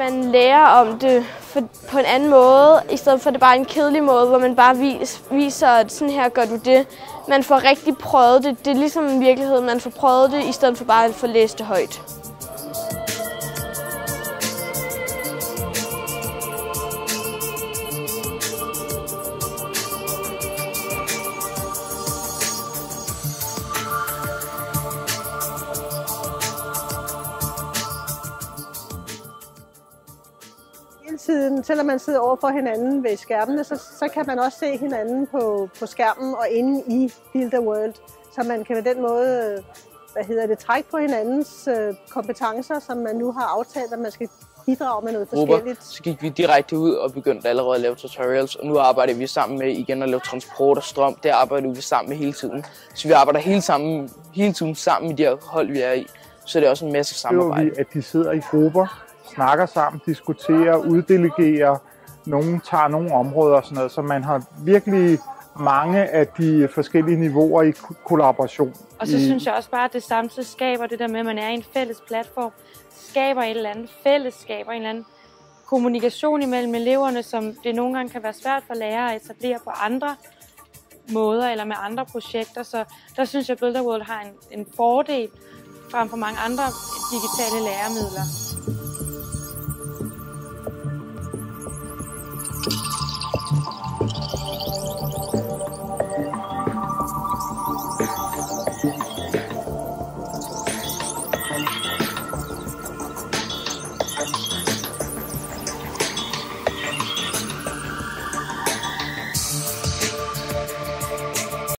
man lærer om det for, på en anden måde, i stedet for at det bare er en kedelig måde, hvor man bare vis, viser, at sådan her gør du det. Man får rigtig prøvet det. Det er ligesom en virkelighed, man får prøvet det, i stedet for bare at få læst det højt. Tiden, selvom man sidder over for hinanden ved skærmene, så, så kan man også se hinanden på, på skærmen og inde i Build a World. Så man kan på den måde hvad hedder det, trække på hinandens øh, kompetencer, som man nu har aftalt, at man skal bidrage med noget grupper, forskelligt. så gik vi direkte ud og begyndte allerede at lave tutorials, og nu arbejder vi sammen med igen at lave transport og strøm. Det arbejder vi sammen med hele tiden. Så vi arbejder hele, sammen, hele tiden sammen med de her hold, vi er i. Så det er også en masse samarbejde. vi, at de sidder i grupper, snakker sammen, diskuterer, uddelegerer. Nogle tager nogle områder og sådan noget, så man har virkelig mange af de forskellige niveauer i ko- kollaboration. Og så i, synes jeg også bare, at det samtidig skaber det der med, at man er i en fælles platform, skaber et eller andet fællesskab og en eller anden kommunikation imellem eleverne, som det nogle gange kan være svært for lærere at etablere på andre måder eller med andre projekter. Så der synes jeg, at Builder World har en, en fordel frem for mange andre digitale læremidler.